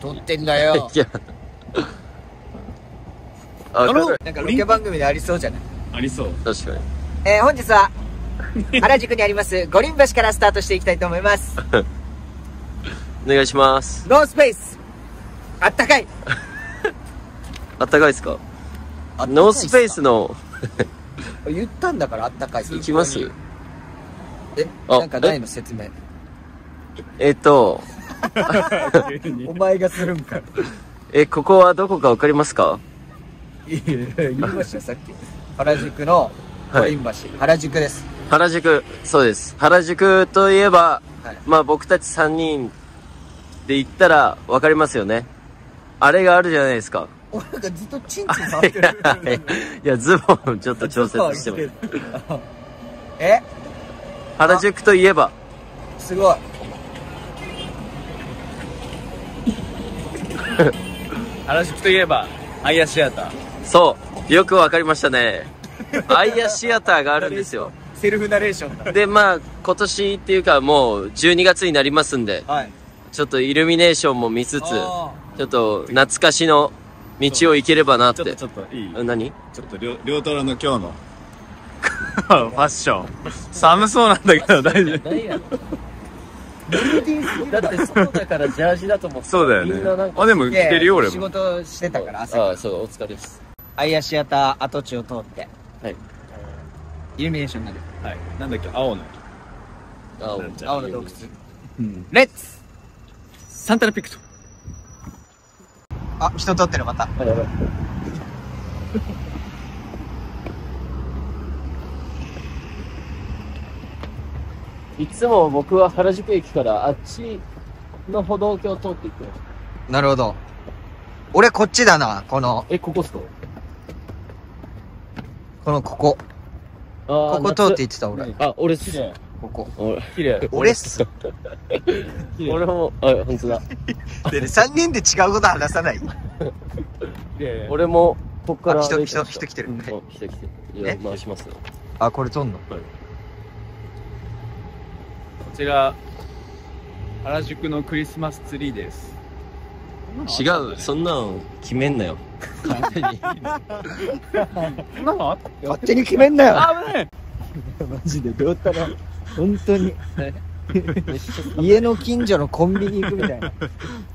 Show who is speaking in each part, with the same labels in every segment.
Speaker 1: 撮ってんだよ。
Speaker 2: いや。あ、
Speaker 1: あの
Speaker 2: か
Speaker 1: なんかロケ番組でありそうじゃない？
Speaker 3: ありそう。
Speaker 2: 確かに。
Speaker 1: えー、本日は 原宿にあります五輪橋からスタートしていきたいと思います。
Speaker 2: お願いします。
Speaker 1: ノースペース。あったかい。
Speaker 2: あったかいですか？ノースペースの、
Speaker 1: 言ったんだからあったかい
Speaker 2: 行きます？
Speaker 1: え
Speaker 2: あ
Speaker 1: なんかないの？説明。
Speaker 2: えっと、
Speaker 1: お前がするんか。
Speaker 2: え、ここはどこかわかりますか？
Speaker 1: 言いましたよさっき。原宿の五輪橋、原宿です。
Speaker 2: 原宿、そうです。原宿といえば、
Speaker 1: はい。
Speaker 2: まあ僕たち3人で行ったらわかりますよね。あれがあるじゃないですか。
Speaker 1: 俺なんかずっとチンチン触ってる
Speaker 2: いや、ズボンちょっと調節してます。
Speaker 1: え？
Speaker 2: 原宿といえば、
Speaker 1: すごい
Speaker 3: 原宿といえばアイアシアター。
Speaker 2: そう、よくわかりましたね。アイアシアターがあるんですよ。
Speaker 1: セルフナレーションだ。
Speaker 2: で、まあ、今年っていうかもう12月になりますんで、
Speaker 1: はい。
Speaker 2: ちょっとイルミネーションも見つつ、ち
Speaker 1: あ
Speaker 2: ょっと懐かしの道を行ければなって。
Speaker 3: ちょっと。ちょっといい。
Speaker 2: あ何？
Speaker 3: ちょっと両太郎の今日の。ファッション。寒そうなんだけど大丈夫。
Speaker 2: 何やだってそうだからジャージだと思って
Speaker 3: そうだよ
Speaker 2: みんななんか
Speaker 3: ねあでも着てるよ俺
Speaker 1: 仕
Speaker 3: も
Speaker 1: 事してたから朝
Speaker 2: ああそうお疲れです。
Speaker 1: アイアシアター跡地を通って。
Speaker 2: はい。
Speaker 1: イルミネーションになる
Speaker 3: はい。なんだっけ青の。
Speaker 2: 青
Speaker 3: なんちゃ
Speaker 1: 青の洞窟。
Speaker 3: うん。
Speaker 1: レッツ！
Speaker 3: サンタナピクト
Speaker 1: あ人撮ってるまた。
Speaker 2: いつも僕は原宿駅からあっちの歩道橋を通っていってま
Speaker 1: なるほど。俺こっちだなこの。
Speaker 2: えここっすか？
Speaker 1: このここ。
Speaker 2: あー
Speaker 1: ここ通って行ってた俺。
Speaker 2: あ俺っすね
Speaker 1: ここ。
Speaker 2: 俺
Speaker 3: 綺麗
Speaker 1: 俺っす
Speaker 2: 俺もあ本当だ。
Speaker 1: で3人で違うこと話さない？
Speaker 3: 綺麗
Speaker 2: 俺もここから
Speaker 1: あ人
Speaker 2: 歩いてました。
Speaker 1: 人人来てる。
Speaker 2: うんあ来て来ていや
Speaker 1: え
Speaker 2: 回しますよ。
Speaker 1: あこれ撮んの？
Speaker 3: こちら原宿のクリスマスツリーです。
Speaker 2: 違うそんなの決めんなよ。勝手に。
Speaker 3: そんなのあった
Speaker 1: 勝手に決めんなよ。
Speaker 3: 危ない
Speaker 1: マジでどうったら本当に。家の近所のコンビニ行くみたいな。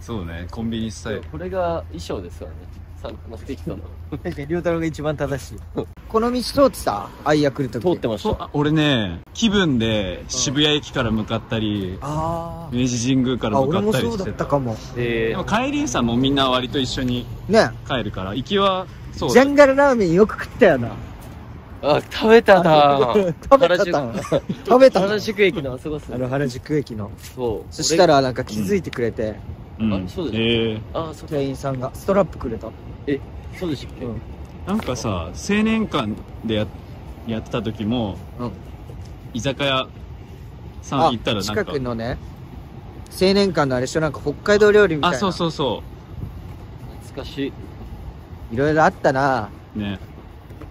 Speaker 3: そうねコンビニスタイル。
Speaker 2: これが衣装ですからね。さ乗ってきたの。
Speaker 1: 確かに龍太郎が一番正しいこの道通ってた？アイヤ来るとき
Speaker 2: 通ってました。
Speaker 3: そうあ俺ね気分で渋谷駅から向かったり
Speaker 1: あ
Speaker 3: 明治神宮から向か
Speaker 1: あ俺もそう
Speaker 3: った。りして
Speaker 1: だったかも。
Speaker 2: で
Speaker 3: でも帰りさもみんな割と一緒に
Speaker 1: ね。
Speaker 3: 帰るから行きはそう
Speaker 1: ジャンガルラーメンよく食ったよな。
Speaker 2: あ食べたな。
Speaker 1: 食べたな。食べたな
Speaker 2: 原宿駅のあそこっすね。
Speaker 1: あの原宿駅の。
Speaker 2: そう。
Speaker 1: そしたらなんか気づいてくれて、
Speaker 3: うん。
Speaker 2: あそうです
Speaker 3: ええ
Speaker 2: あそう
Speaker 1: 店員さんがストラップくれた。
Speaker 2: えそうでしたっけ、
Speaker 1: うん
Speaker 3: なんかさ青年館でややってた時も、
Speaker 1: うん。
Speaker 3: 居酒屋さん
Speaker 1: あ
Speaker 3: 行ったらなん
Speaker 1: 近
Speaker 3: か
Speaker 1: くのね青年館のあれでしょなんか北海道料理みたいな。
Speaker 3: あそうそうそ
Speaker 2: 懐かしい。
Speaker 1: いろいろあったな。
Speaker 3: うね。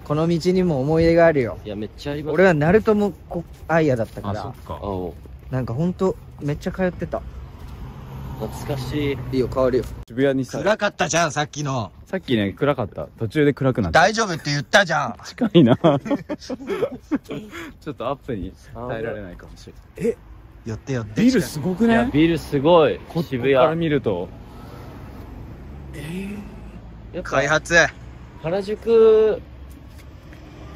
Speaker 1: この道にも思い出があるよ。
Speaker 2: いやめっちゃあります。
Speaker 1: 俺はナルトもこアイヤだったか
Speaker 3: あそっ
Speaker 1: ら
Speaker 3: か
Speaker 2: 青
Speaker 1: なんかほんとめっちゃ通ってた
Speaker 2: 懐かしい。
Speaker 1: いいよ変わるよ。
Speaker 3: 渋谷にさ
Speaker 1: 暗かったじゃんさっきの。
Speaker 3: さっきね暗かった。途中で暗くなった。
Speaker 1: 大丈夫って言ったじゃん。
Speaker 3: 近いな。ちょっとアップに耐えられないかもしれない。
Speaker 1: 寄って寄って。
Speaker 3: ビルすごく
Speaker 2: い？や
Speaker 3: ね
Speaker 2: ビルすごい。渋
Speaker 3: ここから
Speaker 2: 谷
Speaker 3: 見ると。
Speaker 2: やっぱ
Speaker 1: 開発。
Speaker 2: 原宿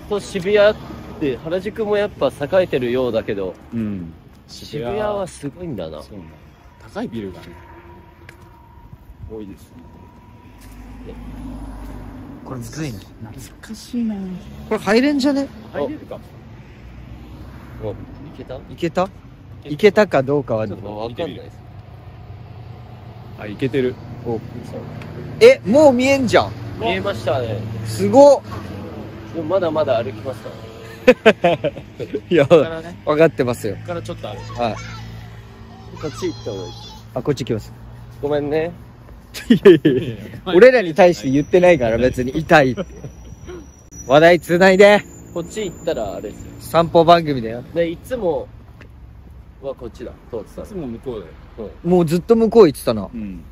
Speaker 2: と渋谷って原宿もやっぱ栄えてるようだけど
Speaker 3: うん。
Speaker 2: 渋谷はすごいんだな。
Speaker 3: そうなん高いビルがね多いですね。
Speaker 1: これむずいね。
Speaker 3: 懐かしいな。
Speaker 1: これ入れんじゃね？
Speaker 3: 入れるか。
Speaker 2: おいけた？
Speaker 1: いけた？いけたかどうかは
Speaker 3: ちょっと
Speaker 2: わかんない。です
Speaker 3: あいけてる。
Speaker 1: お。えもう見えんじゃん。
Speaker 2: 見えましたね。
Speaker 1: すごっ。
Speaker 2: でもまだまだ歩きますから。
Speaker 1: いや
Speaker 3: ね。
Speaker 1: 分かってますよ。
Speaker 3: ここからちょっとある
Speaker 1: はい
Speaker 2: こっち行った方がいい。
Speaker 1: あこっち行きます。
Speaker 2: ごめんね。
Speaker 1: いやいやいや俺らに対して言ってないから別に痛いって。話題つないで。
Speaker 2: こっち行ったらあれですよ。
Speaker 1: 散歩番組だよ。
Speaker 2: でいつもはこっちだ。通ってた
Speaker 3: いつも向こうだよ。
Speaker 1: もうずっと向こう行ってたな。
Speaker 3: うん。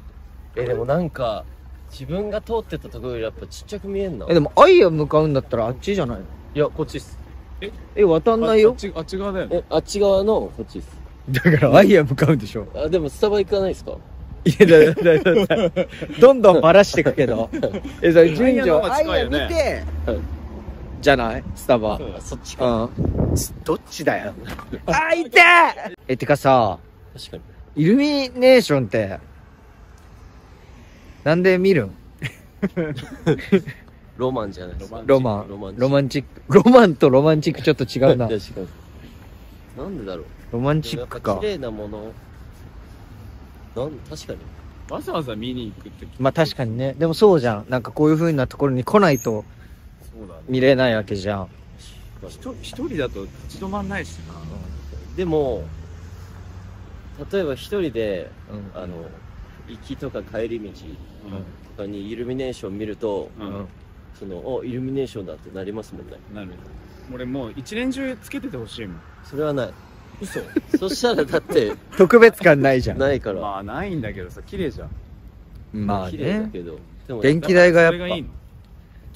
Speaker 2: え、でもなんか、自分が通ってたところよりやっぱちっちゃく見えんな。
Speaker 1: え、でも、アイア向かうんだったらあっちじゃないの？
Speaker 2: いや、こっちっす。
Speaker 1: え、渡んないよ。
Speaker 3: あっ。ちあっち側だよね。
Speaker 2: え、あっち側のこっちっす。
Speaker 1: だから、アイア向かうんでしょ。
Speaker 2: あ、でもスタバ行かないですか？
Speaker 1: いや、だ、だ、だ、だ、どんどんバラしてくけど。え、それ、順序、
Speaker 3: アイアの方が
Speaker 1: アイア
Speaker 3: 近いよね
Speaker 1: 見て
Speaker 2: はい、
Speaker 1: じゃないスタバ。
Speaker 2: あそっちか。
Speaker 1: うん。どっちだよ。あ、いてえ、てかさ、
Speaker 2: 確かに。
Speaker 1: イルミネーションって、なんで見るん
Speaker 2: ロマンじゃないですか。
Speaker 1: ロマン。
Speaker 2: ロマン
Speaker 1: ロマンチック。ロマンとロマンチックちょっと違うな。
Speaker 2: 確かに。なんでだろう？
Speaker 1: ロマン
Speaker 2: で
Speaker 1: チックか
Speaker 2: 綺。麗なもの。なん、確かに。
Speaker 3: わざわざ見に行くって
Speaker 1: まあ確かにね。でもそうじゃん。なんかこういう風なところに来ないと見れないわけじゃん。
Speaker 3: 一人一人だと立ち止まんないしな
Speaker 2: でも、例えば一人で、
Speaker 1: うん。
Speaker 2: あの、行きとか帰り道とかにイルミネーション見ると、
Speaker 3: うん、うん
Speaker 2: その、お、イルミネーションだってなりますもんね。
Speaker 3: なる俺もう一年中つけててほしいもん
Speaker 2: それはない。
Speaker 3: 嘘？
Speaker 2: そしたらだって、
Speaker 1: 特別感ないじゃん。
Speaker 2: ないから。
Speaker 3: まあないんだけどさ綺麗じゃん
Speaker 1: まあ
Speaker 2: 綺麗だ
Speaker 1: ね。
Speaker 2: けど。でも
Speaker 1: 電気代がやっぱ
Speaker 3: それがいいの？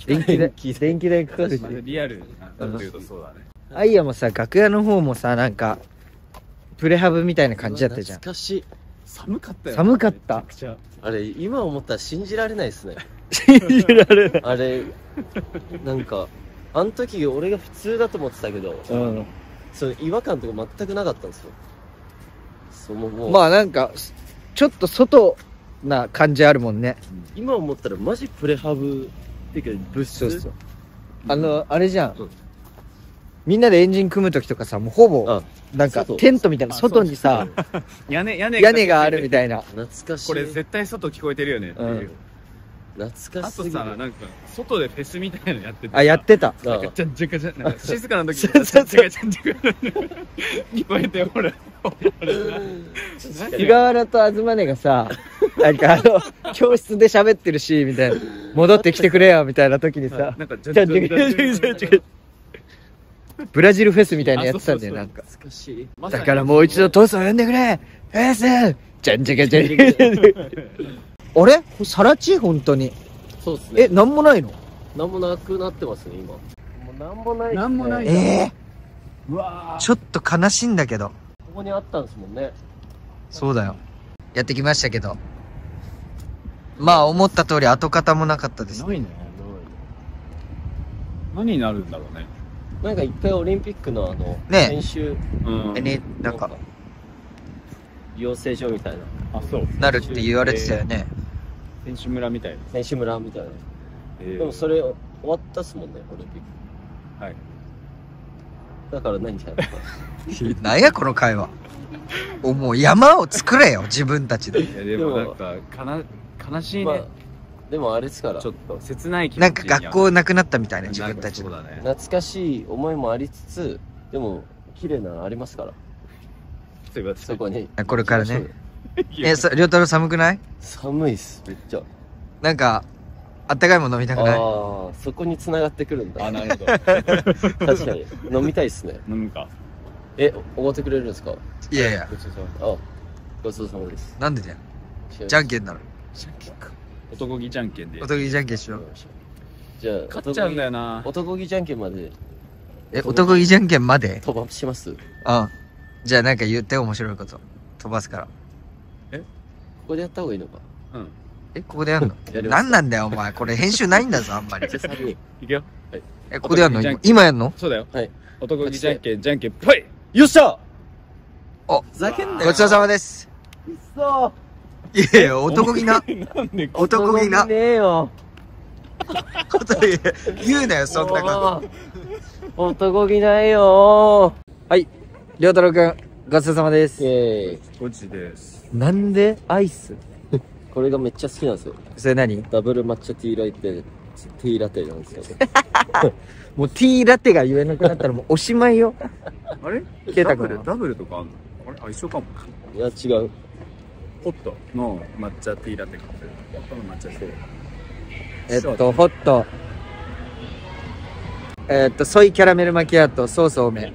Speaker 1: 電気代、電気代かかるし
Speaker 3: まあ。リアルなっていうとそうだね
Speaker 1: アイアもさ、楽屋の方もさ、なんか、プレハブみたいな感じだったじゃん。
Speaker 2: 懐かしい。
Speaker 3: 寒かったよ
Speaker 1: 寒かった
Speaker 2: あれ、今思ったら信じられないですね。
Speaker 1: 信じられない。
Speaker 2: あれ、なんか、あの時俺が普通だと思ってたけど、
Speaker 1: うん。
Speaker 2: その違和感とか全くなかったんですよ。そう、もう、
Speaker 1: まあなんか、ちょっと外な感じあるもんね。
Speaker 2: 今思ったらマジプレハブっていうか物質
Speaker 1: そうそう。あの、あれじゃん。
Speaker 2: うん
Speaker 1: みんなでエンジン組むときとかさ、もうほぼ
Speaker 2: あ、
Speaker 1: なんか
Speaker 2: 外
Speaker 1: テントみたいな、
Speaker 3: あ
Speaker 1: 外にさ、
Speaker 3: 屋根屋根
Speaker 1: 屋根があるみたいな。
Speaker 2: 懐かしい。
Speaker 3: これ絶対外聞こえてるよねっていう、
Speaker 2: 懐か
Speaker 3: あ
Speaker 2: しすぎる。
Speaker 3: とさなんか外でフェスみたいなのやってて
Speaker 1: あ、やってた。
Speaker 2: あ
Speaker 3: なんかじゃんじゃゃんなんか静かな時
Speaker 1: そうそうそう
Speaker 3: じゃんじゃゃんじゃか聞こえて俺俺何
Speaker 1: 菅原と東根がさ、なんかあの、教室で喋ってるし、みたいな。戻ってきてくれよ、みたいな時にさ、
Speaker 3: なんか
Speaker 1: ブラジルフェスみたいなのやってたんだよ、
Speaker 3: あ
Speaker 1: なんか。
Speaker 2: 懐かしい。
Speaker 3: まさに
Speaker 1: だからもう一度トスを呼んでくれフェスじゃんじゃかじゃんじゃかじゃんじゃかあれ？さらち本当に？
Speaker 2: そうですね。
Speaker 1: え、なんもないの？
Speaker 2: なんもなくなってますね、今。もうなんもないね、
Speaker 3: なんもない
Speaker 1: ええ
Speaker 3: うわ
Speaker 1: ちょっと悲しいんだけど。
Speaker 2: ここにあったんですもんね。
Speaker 1: そうだよ。やってきましたけど。まあ思った通り跡形もなかったです。
Speaker 3: ないね何になるんだろうね
Speaker 2: なんか一回オリンピックのあの、
Speaker 1: ね
Speaker 2: 練習、
Speaker 3: うん
Speaker 1: えね、なんか、
Speaker 2: 養成所みたいな。
Speaker 3: あそう
Speaker 1: なるって言われてたよね。
Speaker 3: 選手村みたいな
Speaker 2: 選手村みたいな。
Speaker 3: え
Speaker 2: でもそれ終わったっすもんね、オリンピッ
Speaker 3: はい
Speaker 2: ク。だから何じゃない
Speaker 1: なんやこの会話。おもう山を作れよ、自分たちで。
Speaker 3: いやでもなんかかな悲しい
Speaker 2: まあ
Speaker 3: ね、
Speaker 2: でもあれですから
Speaker 3: ちょっと切ない気持ち
Speaker 1: なんか学校なくなったみたいな、自分たち
Speaker 3: ね
Speaker 2: 懐かしい思いもありつつ、でも、綺麗なのありますから、
Speaker 3: そういえば
Speaker 2: そこに。
Speaker 1: これからね。え、さ、りょうたろう寒くない？
Speaker 2: 寒いっす、めっちゃ。
Speaker 1: なんか、あったかいもの飲みたくない？
Speaker 2: ああ、そこに繋がってくるんだ。
Speaker 3: あなるほど
Speaker 2: 確かに。飲みたいっすね。
Speaker 3: 飲むか
Speaker 2: え、おごってくれるんですか？
Speaker 1: いやいや、
Speaker 3: ごちそうさま
Speaker 2: あ、ごちそうさまです。
Speaker 1: なんでだよ。じゃんけんなの。
Speaker 2: じゃんけんか。
Speaker 3: 男気じゃんけんで
Speaker 1: おとぎじゃんけんしよう。
Speaker 2: じゃあ、
Speaker 3: 勝っちゃうんだよな
Speaker 2: 男気じゃんけんまで
Speaker 1: え、おとぎじゃんけんまで？
Speaker 2: 飛ばします？こ
Speaker 1: あじゃあなんか言って面白いこと。飛ばすから。
Speaker 2: こでやった方がいいのか。
Speaker 3: うん
Speaker 1: え、ここでやんの？
Speaker 2: やります
Speaker 1: なんなんだよ、お前。これ編集ないんだぞ、あんまり。
Speaker 2: じゃあ3人。
Speaker 3: いくよ
Speaker 1: え、ここでやんの？今やんの？
Speaker 3: そうだよ
Speaker 2: はい。
Speaker 3: 男気じゃんけんじゃんけんぽい
Speaker 2: よっしゃ
Speaker 1: お、
Speaker 2: ふざけんなよ。
Speaker 1: ごちそうさまです。
Speaker 2: くそ
Speaker 1: いやいや、男気な。
Speaker 3: なんで
Speaker 1: 男気な。
Speaker 2: ねえよ。
Speaker 1: 男気言うなよ、そんなこ
Speaker 2: と。男気ないよ
Speaker 1: と。はい。りょうたろうくん、ごちそうさまで
Speaker 2: イ
Speaker 1: す。
Speaker 2: ェーイ。
Speaker 3: ゴチです
Speaker 1: なんでアイス？
Speaker 2: これがめっちゃ好きなんですよ。
Speaker 1: それ何？
Speaker 2: ダブル抹茶ティーラテ、ティーラテなんですよ。
Speaker 1: もうティーラテが言えなくなったらもうおしまいよ。
Speaker 3: あれ？
Speaker 1: ケイタ君は？
Speaker 3: ダブルダブルとかあんの？あれあ一緒かも
Speaker 2: いや、違う。
Speaker 3: ホットの抹茶ティーラテ買ってるホットの抹茶ティー
Speaker 1: えっと、ホット。えっと、ソイキャラメルマキアート、ソース多め。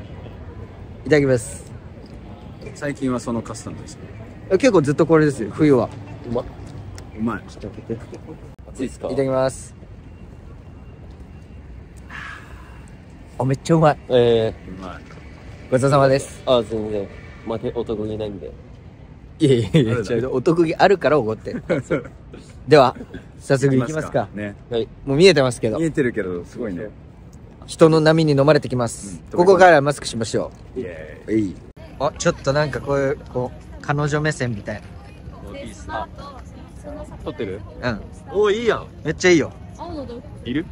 Speaker 1: いただきます。
Speaker 3: 最近はそのカスタムですね
Speaker 1: え結構ずっとこれですよ、冬は。
Speaker 2: うまっ。
Speaker 3: うまい。
Speaker 2: ちょっと開けて。熱いですか？
Speaker 1: いただきます。あ、めっちゃうまい。
Speaker 2: え
Speaker 3: うまい。
Speaker 1: ごちそうさまです。
Speaker 2: ー、あ、全然。負け、お得意ないんで。
Speaker 1: いやいやいや、ちょお得意あるからおごってる。では、早速行きますか。
Speaker 3: ね。
Speaker 2: はい。
Speaker 1: もう見えてますけど
Speaker 3: 見、えてるけど、すごいね。
Speaker 1: 人の波に飲まれてきます。
Speaker 3: うん
Speaker 1: ここからはマスクしましょう。いい。あ、ちょっとなんかこういう、こう、彼女目線みたい
Speaker 3: ーイ。いいっすあ、撮ってる？
Speaker 1: な。うん。
Speaker 3: おいいやん。
Speaker 1: めっちゃいいよ。
Speaker 3: いる？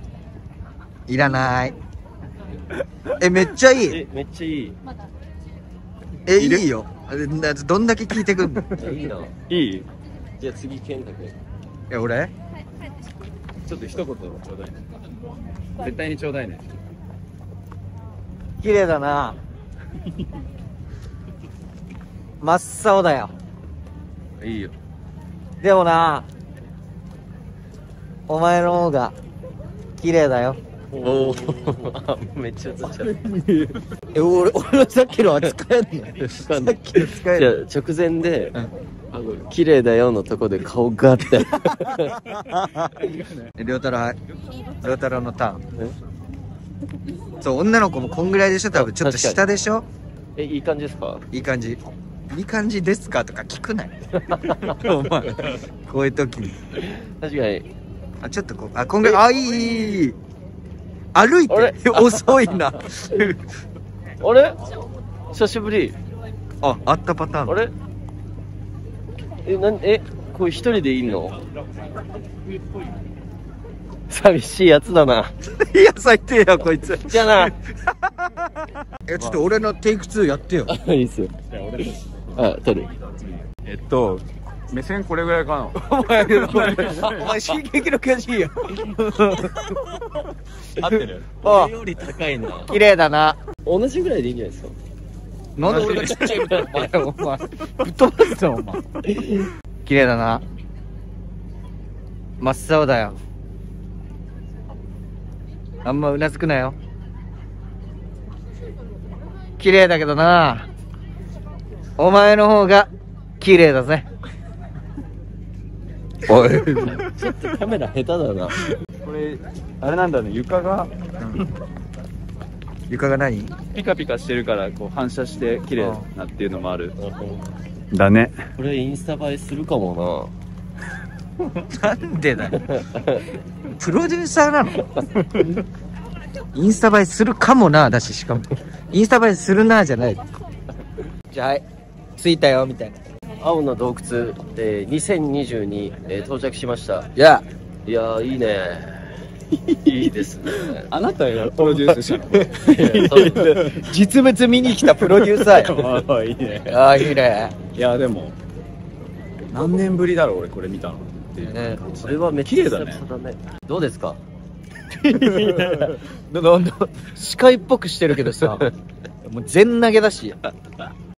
Speaker 1: いらない。え、めっちゃいい？
Speaker 2: え、めっちゃいい。
Speaker 1: え、い
Speaker 3: いる？
Speaker 1: いよ。などんだけ聞いてくんの？
Speaker 2: いいな。
Speaker 3: いい？
Speaker 2: じゃあ次、健太君。
Speaker 1: え、俺？
Speaker 3: ちょっと一言ちょうだいね。絶対にちょうだいね。
Speaker 1: 綺麗だな。真っ青だよ。
Speaker 3: いいよ。
Speaker 1: でもな、お前の方が綺麗だよ。
Speaker 2: おお めっちゃ映っちゃう。
Speaker 1: え、俺、俺のさっきの扱えんの？
Speaker 2: さ
Speaker 1: さっきの使え
Speaker 2: じゃ
Speaker 1: る
Speaker 2: あ直前で、
Speaker 1: うん
Speaker 2: あの、綺麗だよのとこで顔があって。
Speaker 1: のりょうたろう、りょうたろうのターン。そう、女の子もこんぐらいでしょ？多分、ちょっと下でしょ？
Speaker 2: え、いい感じですか？
Speaker 1: いい感じ。いい感じですかとか聞くなよ。お前、こういう時に。
Speaker 2: 確かに。
Speaker 1: あ、ちょっとこう、あ、こんぐらい、あ、いい、いいいい。歩いて、遅いな。
Speaker 2: あれ？久しぶり。
Speaker 1: あ、あったパターン。
Speaker 2: あれ？え、なん、え、これ一人でいんの？寂しいやつだな。
Speaker 1: いや、最低や、こいつ。
Speaker 2: じゃあな。
Speaker 1: え、ちょっと俺のテイク2やってよ。
Speaker 2: いいっすよ。あ、撮る。
Speaker 3: えっと、目線これぐらいかな。
Speaker 1: お前、お前、進撃の巨人や。
Speaker 3: 合ってる？
Speaker 1: あ
Speaker 2: より高いな。
Speaker 1: 綺麗だな。
Speaker 2: 同じぐらいでいいんじゃないですか？
Speaker 1: なんで俺がちっちゃいみたいな。お前、お前、ぶっ飛ばすぞ、お前。綺麗だな。真っ青だよ。あんまうなずくなよ。綺麗だけどな。お前の方が綺麗だぜ。おい。
Speaker 2: ちょっとカメラ下手だな。
Speaker 3: これ、あれなんだね、床が
Speaker 1: 床が何？
Speaker 3: ピカピカしてるから、こう反射して綺麗なっていうのもある。だね。
Speaker 2: これインスタ映えするかも
Speaker 1: なんでだよ。プロデューサーなの？インスタ映えするかもな、だし、しかも。インスタ映えするな、じゃない。じゃあ、はい。着いたよ、みたいな。
Speaker 2: な。青の洞窟、えー、2022、えー到着しました。
Speaker 1: じゃあ、
Speaker 2: いやー、いいね。いいですね。
Speaker 3: あなたがプロデュースした
Speaker 2: いやそう
Speaker 1: 実物見に来たプロデューサーや。
Speaker 3: の ああ、いいね。
Speaker 1: ああ、いいね。
Speaker 3: いや、でも、何年ぶりだろう、俺これ見たの。っていう
Speaker 1: ね
Speaker 2: それはめっちゃ
Speaker 3: 綺麗だね。
Speaker 2: どうですか？
Speaker 1: ななんだ、司会っぽくしてるけどさ、もう全投げだし。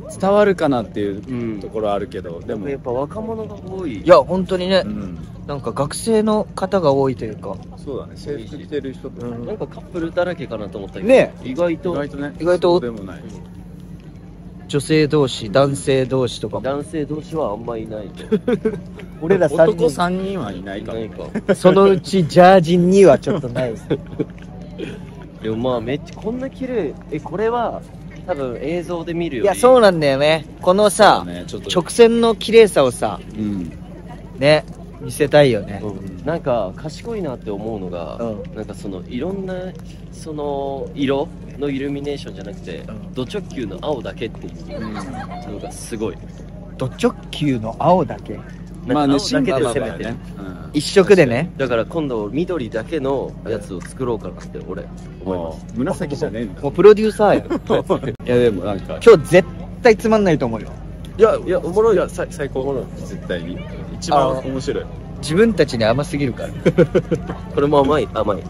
Speaker 3: 伝わるかなっていう
Speaker 2: うん
Speaker 3: ところあるけど、でも、
Speaker 2: やっぱ若者が多い。
Speaker 1: いや、本当にね
Speaker 3: う、ん、
Speaker 1: なんか学生の方が多いというか、
Speaker 3: そうだね、制服着てる人とか、
Speaker 1: うん
Speaker 2: なんかカップルだらけかなと思ったけど、
Speaker 1: ね
Speaker 2: 意外と
Speaker 3: 意外とね、
Speaker 1: 意外と
Speaker 3: でもない。
Speaker 1: 女性同士、男性同士とかも。
Speaker 2: 男性同士はあんまいないと。
Speaker 1: 俺ら
Speaker 3: 男
Speaker 1: 人
Speaker 3: 3人はいないかも。
Speaker 2: いないか。
Speaker 1: そのうちジャージにはちょっとないです。
Speaker 2: でもまあめっちゃこんな綺麗。え、これは多分映像で見るより。
Speaker 1: いや、そうなんだよね。このさ、
Speaker 3: ね、
Speaker 1: 直線の綺麗さをさ、
Speaker 3: うん。
Speaker 1: ね、見せたいよね。
Speaker 2: うんなんか賢いなって思うのが、
Speaker 1: う
Speaker 2: なんかそのいろんなその色のイルミネーションじゃなくて、
Speaker 1: うん
Speaker 2: ド直球の青だけっていうのがすごい。
Speaker 1: ド直球の青だけ？
Speaker 3: まあね、
Speaker 2: 青だけめて
Speaker 1: 一色でね。
Speaker 2: だから今度緑だけのやつを作ろうかなって俺思います。
Speaker 3: 紫じゃねえんだ。
Speaker 1: もうプロデューサーや。
Speaker 3: いや、でもなんか、
Speaker 1: 今日絶対つまんないと思うよ。
Speaker 3: いや、いや、おもろい。いや、さ最高。絶対に。一番面白い。
Speaker 1: 自分たちに甘すぎるから。
Speaker 2: これも甘い甘い。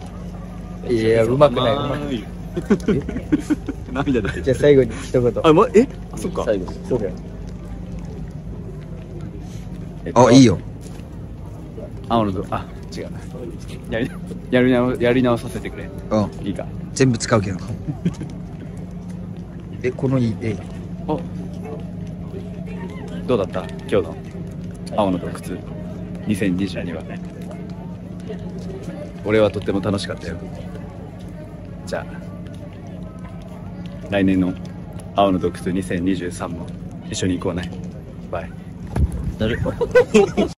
Speaker 1: いや、うまくない。うまくない
Speaker 3: い。涙出て
Speaker 1: じゃあ最後に一言。
Speaker 3: あ、ま、え？あ、そっか。
Speaker 2: 最後に。
Speaker 1: そうだよ。
Speaker 3: えっと
Speaker 1: あ、いい。よ。
Speaker 3: 青のど、あ、違うな。やり、やり直、やり直させてくれ。
Speaker 1: うん。
Speaker 3: いいか。
Speaker 1: 全部使うけど。え、このいい、え、
Speaker 3: おどうだった？今日の青の洞窟。2022は俺はとっても楽しかったよじゃあ来年の青の洞窟2023も一緒に行こうねバイ
Speaker 2: だる